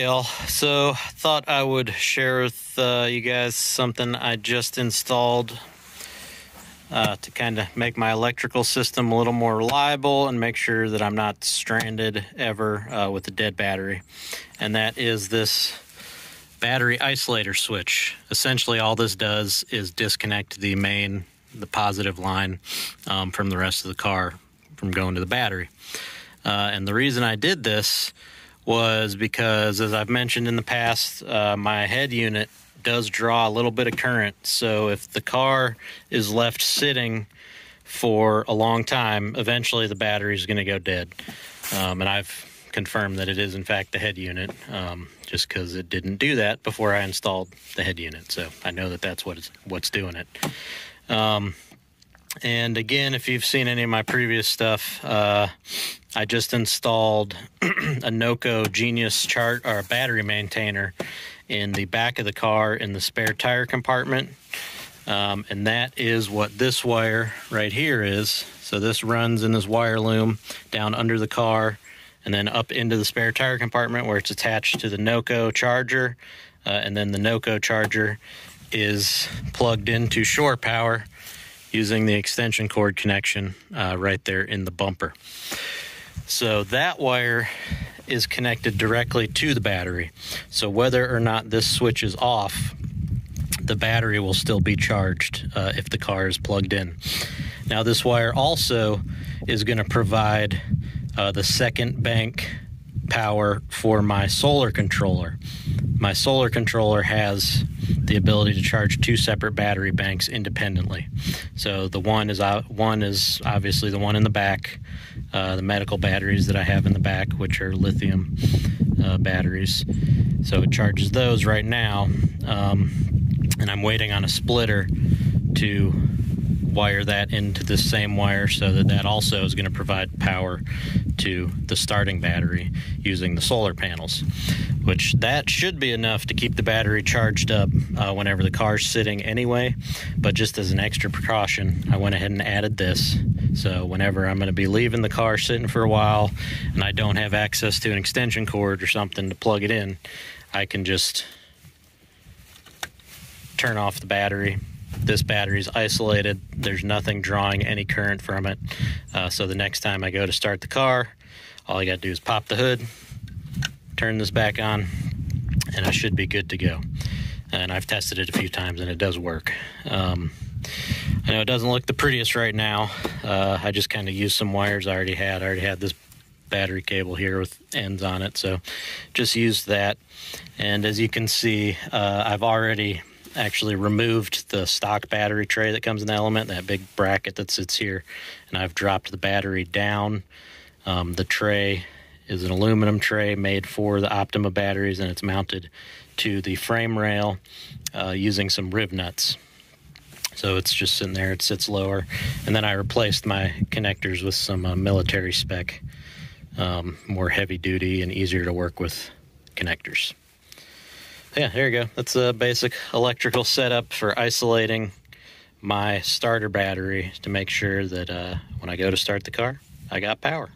y'all. So, thought I would share with uh, you guys something I just installed uh, to kind of make my electrical system a little more reliable and make sure that I'm not stranded ever uh, with a dead battery. And that is this battery isolator switch. Essentially, all this does is disconnect the main, the positive line um, from the rest of the car from going to the battery. Uh, and the reason I did this was because, as I've mentioned in the past, uh, my head unit does draw a little bit of current. So if the car is left sitting for a long time, eventually the battery is going to go dead. Um, and I've confirmed that it is, in fact, the head unit, um, just because it didn't do that before I installed the head unit. So I know that that's what what's doing it. Um, and again, if you've seen any of my previous stuff, uh, I just installed a Noco Genius chart or battery maintainer in the back of the car in the spare tire compartment. Um, and that is what this wire right here is. So this runs in this wire loom down under the car and then up into the spare tire compartment where it's attached to the Noco charger. Uh, and then the Noco charger is plugged into shore power using the extension cord connection uh, right there in the bumper. So that wire is connected directly to the battery. So whether or not this switch is off, the battery will still be charged uh, if the car is plugged in. Now, this wire also is going to provide uh, the second bank power for my solar controller. My solar controller has the ability to charge two separate battery banks independently. So the one is uh, one is obviously the one in the back, uh, the medical batteries that I have in the back, which are lithium uh, batteries. So it charges those right now, um, and I'm waiting on a splitter to wire that into the same wire so that that also is going to provide power to the starting battery using the solar panels, which that should be enough to keep the battery charged up uh, whenever the car's sitting anyway. But just as an extra precaution, I went ahead and added this. So whenever I'm going to be leaving the car sitting for a while and I don't have access to an extension cord or something to plug it in, I can just turn off the battery this battery is isolated. There's nothing drawing any current from it. Uh, so the next time I go to start the car, all I got to do is pop the hood, turn this back on, and I should be good to go. And I've tested it a few times and it does work. Um, I know it doesn't look the prettiest right now. Uh, I just kind of used some wires I already had. I already had this battery cable here with ends on it, so just used that. And as you can see, uh, I've already actually removed the stock battery tray that comes in the element, that big bracket that sits here, and I've dropped the battery down. Um, the tray is an aluminum tray made for the Optima batteries, and it's mounted to the frame rail uh, using some rivnuts. So it's just sitting there, it sits lower. And then I replaced my connectors with some uh, military spec, um, more heavy duty and easier to work with connectors yeah, there you go. That's a basic electrical setup for isolating my starter battery to make sure that uh, when I go to start the car, I got power.